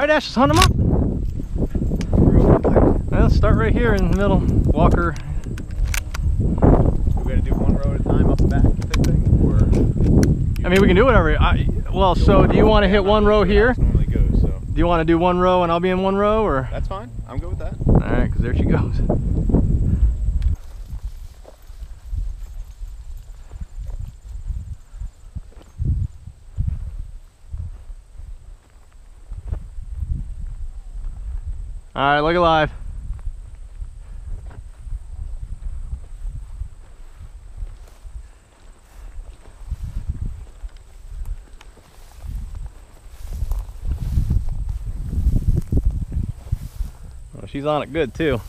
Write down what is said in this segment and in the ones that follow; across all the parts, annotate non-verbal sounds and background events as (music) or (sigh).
All right, Ash, let's hunt them up. Well, let's start right here in the middle. Walker. We gotta do one row at a time up the back type thing, or I mean, we can do whatever. I, well, so do you want to hit one row here? Do Normally goes, so you want to do one row and I'll be in one row, or? that's fine. I'm good with that. All right, because there she goes. All right, look alive. Well, she's on it good too.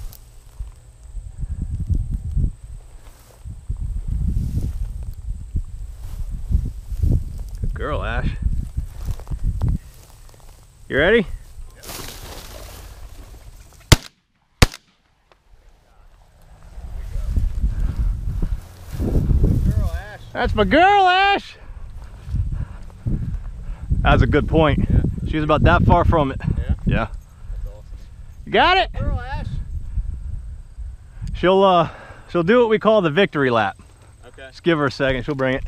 Good girl, Ash. You ready? Girl, Ash. That's my girl, Ash. That's a good point. Yeah. She was about that far from it. Yeah. Yeah. That's awesome. You got it? Girl, Ash. She'll uh she'll do what we call the victory lap. Okay. Just give her a second, she'll bring it.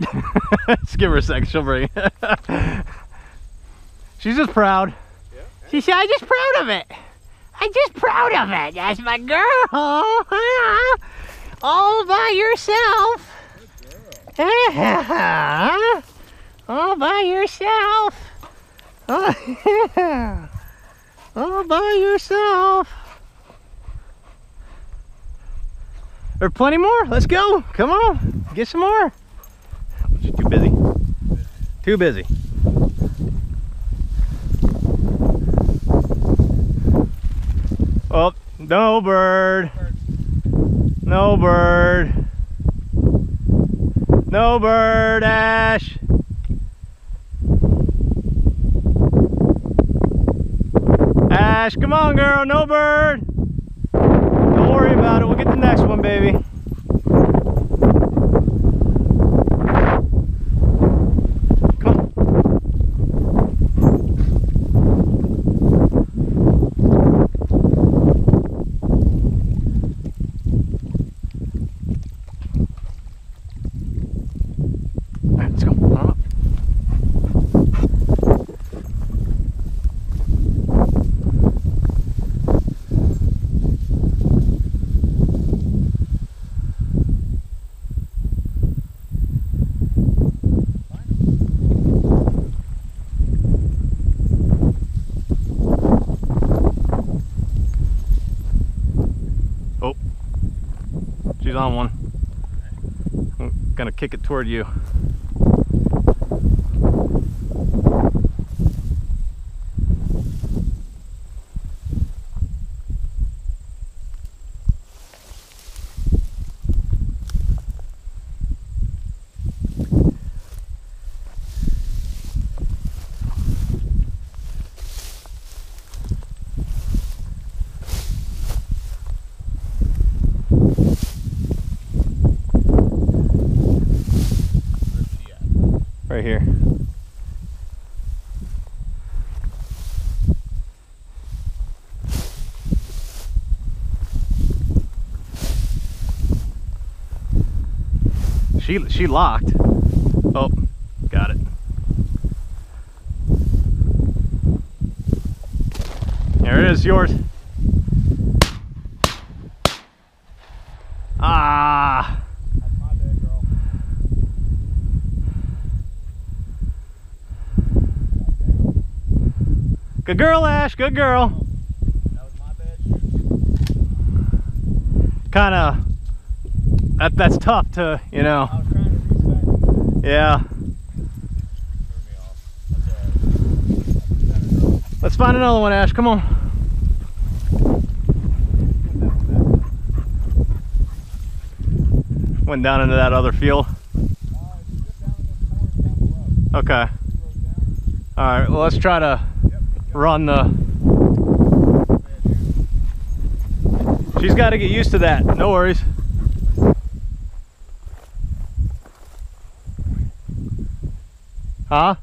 (laughs) Just give her a second, she'll bring it. (laughs) She's just proud. Yeah. She said, I'm just proud of it. I'm just proud of it. That's my girl. (laughs) All by yourself. (laughs) All by yourself. (laughs) All by yourself. There's plenty more. Let's go. Come on. Get some more. She's too busy. Too busy. Oh, no bird. No bird. No bird, Ash. Ash, come on, girl. No bird. Don't worry about it. We'll get the next one, baby. Come on. All right, let's go. Come on up. Oh, she's on one. I'm gonna kick it toward you. Right here. She she locked. Oh, got it. There it is, yours. Ah. That's my bad, girl. Good girl, Ash. Good girl. That was my bad shoot. Kind of. That that's tough to you know. I was trying to. Yeah. Threw me off. That's alright. Let's find another one, Ash. Come on. Went down into that other field. Okay. All right. Well, let's try to Run the... She's got to get used to that. No worries. Huh?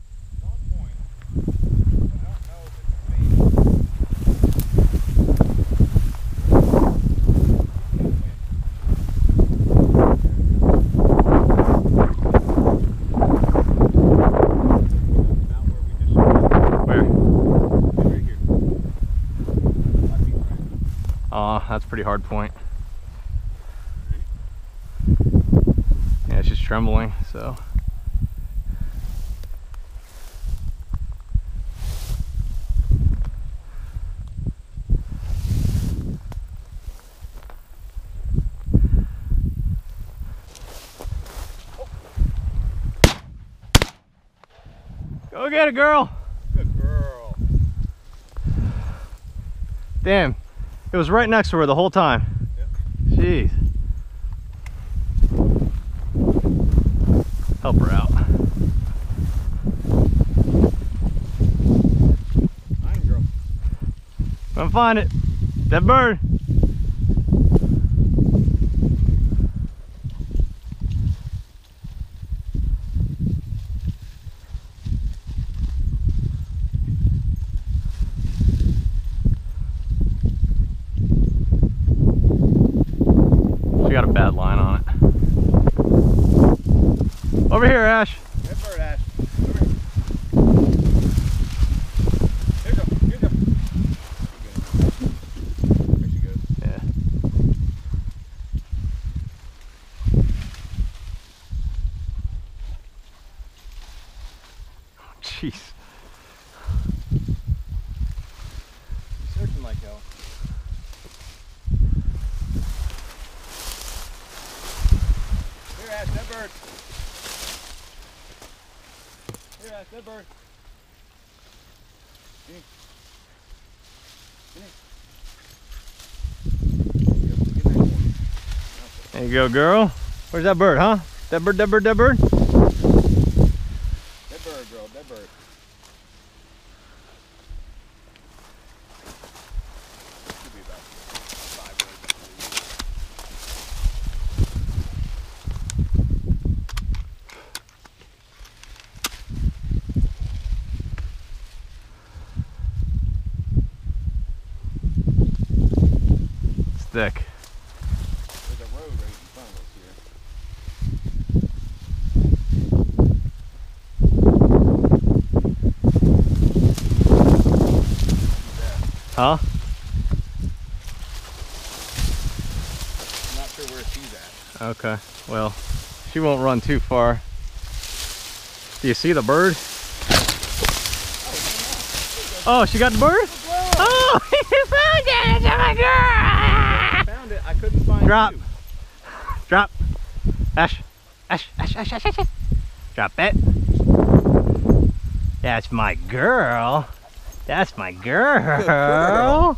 Hard point. Yeah, it's just trembling, so. Go get it, girl. Good girl. Damn, it was right next to her the whole time. Yep. Jeez. Help her out. Fine. Come find it. That bird. She got a bad line on it. Over here, Ash. Good bird, Ash. Over here. Here you go. Here you go. There she goes. Yeah. Jeez. Searching like hell. Here, Ash, that bird. Here, Ash, that bird. Ginny. Ginny. Yep, get. There you go, girl. Where's that bird, huh? That bird, that bird, that bird? That bird, girl, that bird. Should be about five birds. I believe. It's thick. There's a road right in front of us here. Huh? I'm not sure where she's at. Okay. Well, she won't run too far. Do you see the bird? Oh, she got the bird? Oh, (laughs) you found it! It's my girl! Found it. I couldn't find Drop. you. Drop. Ash. Ash, Ash, Ash, Ash, Ash. Ash. Drop it. That's my girl. That's my girl.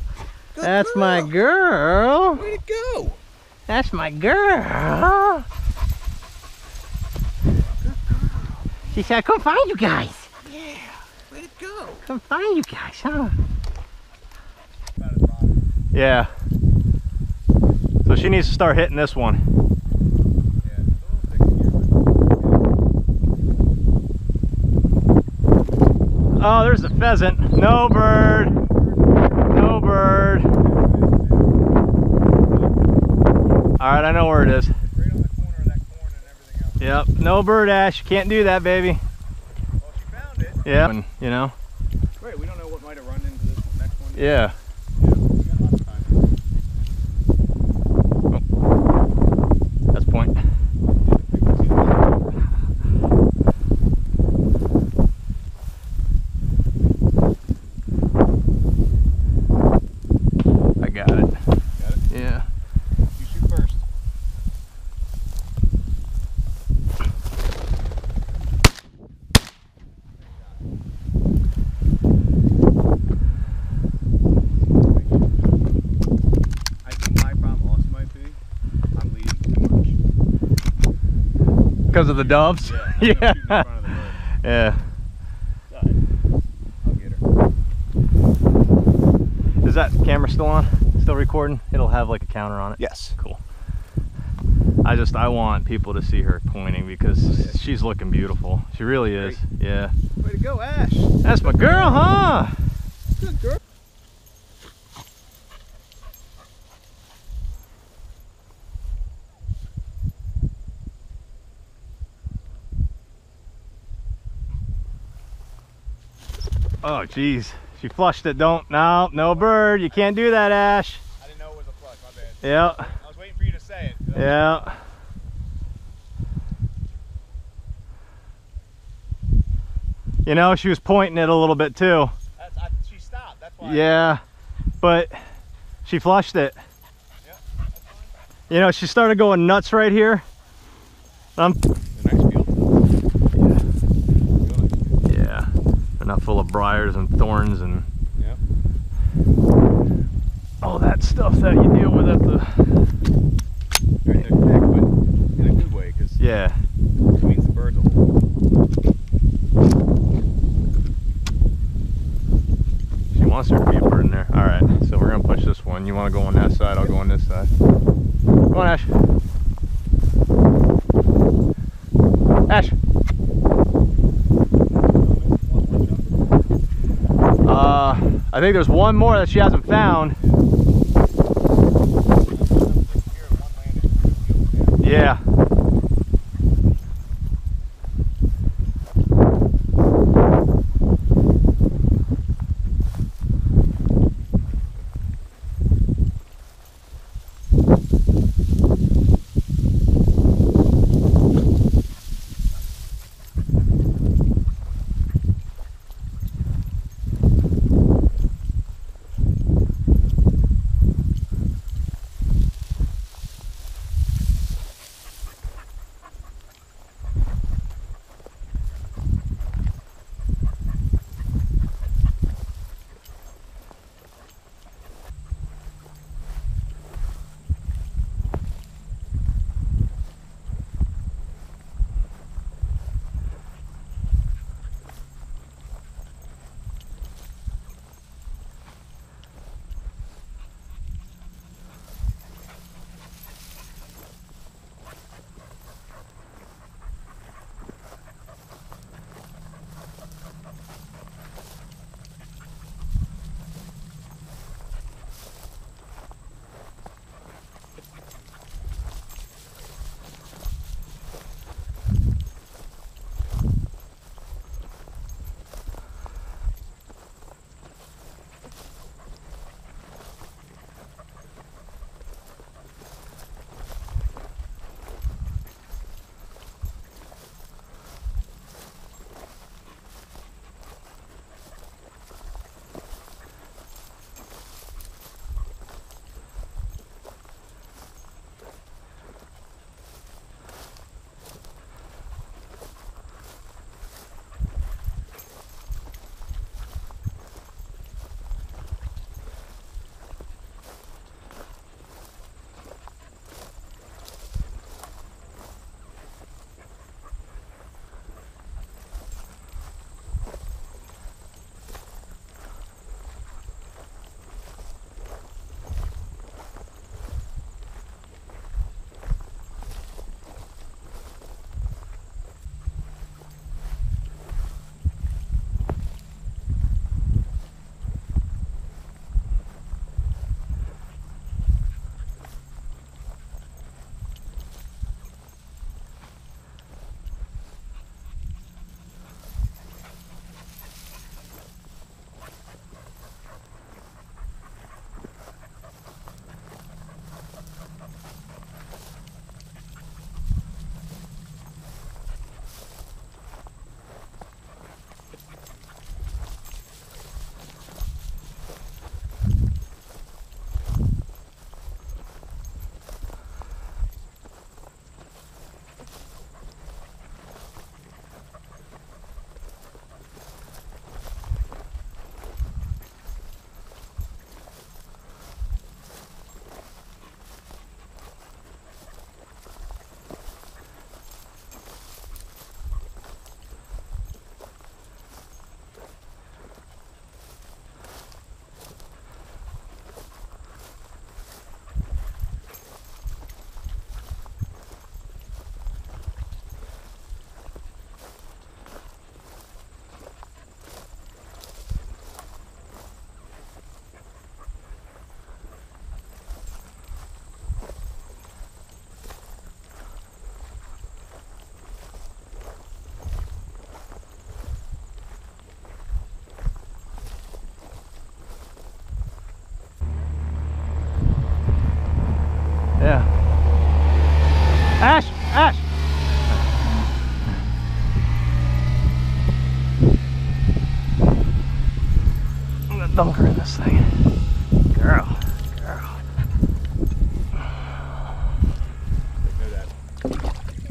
Good That's my girl. Way to go. That's my girl. She said, come find you guys. Yeah. Way to go. Come find you guys, huh? About as Rob. Yeah. So she needs to start hitting this one. Yeah, it's a little thick in here, Oh, there's the pheasant. No bird. No bird. All right, I know where it is. right on the corner of that corn and everything else. Yep. No bird, Ash. You can't do that, baby. Well, she found it. Yeah. And, you know. Wait, we don't know what might have run into this next one. Yeah. Yeah, we got lots of time. Oh. That's point. I got it. Got it? Yeah. You shoot first. I think my problem also might be I'm leading too much. Because of the doves. (laughs) (laughs) Yeah. Yeah. I'm shooting in front of the bird. yeah. But I'll get her. Is that camera still on? Still recording? It'll have like a counter on it. Yes. Cool. I just I want people to see her pointing because Oh, yeah. she's looking beautiful. She really is. Yeah. Way to go, Ash. That's my girl, huh? Good girl. Oh, geez. She flushed it. Don't. No, no bird. You can't do that, Ash. I didn't know it was a flush. My bad. Yeah. I was waiting for you to say it. Yeah. You know, she was pointing it a little bit too. That's, I, she stopped. That's why. Yeah. But she flushed it. Yeah, that's fine. You know, she started going nuts right here. Um, A nice field. Real nice field. yeah. They're not full of briars and thorns and Yeah. all that stuff that you deal with at the. They're thick, but in a good way, because Yeah. it means the birds. She wants there to be a bird in there. All right, so we're gonna push this one. You want to go on that side? I'll go on this side. Come on. Ash. Uh, I think there's one more that she hasn't found.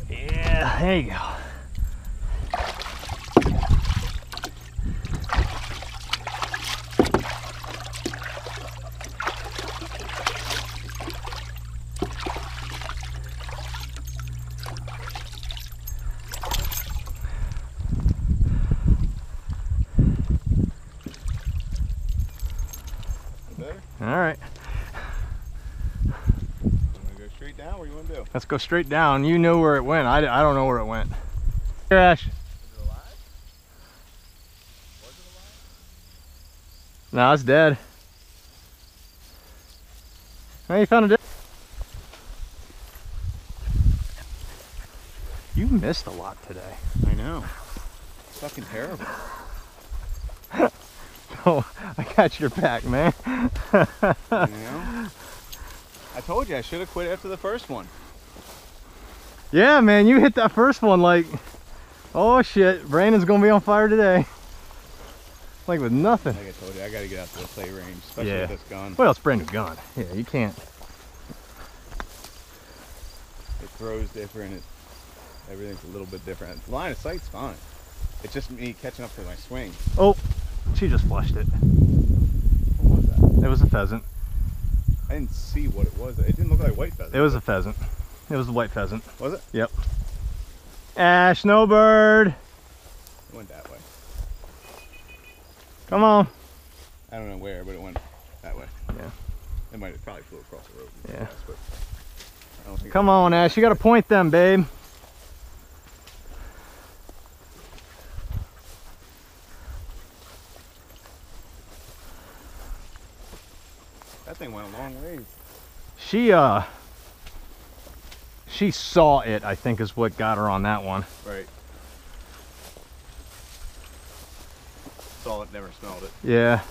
Yeah, there you go. Better? All right, You wanna go straight down? What do you want to do? let's go straight down. You know where it went. I, I don't know where it went. Here, Ash. Is it alive? Was it alive? No, it's dead. Oh, you found it. You missed a lot today. I know. It's fucking terrible. (laughs) Oh, I got your back, man. (laughs) You know? I told you I should have quit after the first one. Yeah, man, you hit that first one like, oh shit, Brandon's gonna be on fire today. Like with nothing. Like I told you, I gotta get out to the clay range, especially Yeah. with this gun. Well, it's Brandon's gun. Yeah, you can't. It throws different. It, everything's a little bit different. Line of sight's fine. It's just me catching up to my swing. Oh, she just flushed it. What was that? It was a pheasant. I didn't see what it was. It didn't look like white pheasant. It was a pheasant. It was a white pheasant. Was it? Yep. Ash, no bird. It went that way. Come on. I don't know where, but it went that way. Yeah. It might have probably flew across the road. Yeah. But I don't think Come on, Ash. You got to point them, babe. That thing went a long ways. She uh she saw it, I think is what got her on that one. Right. Saw it, never smelled it. Yeah.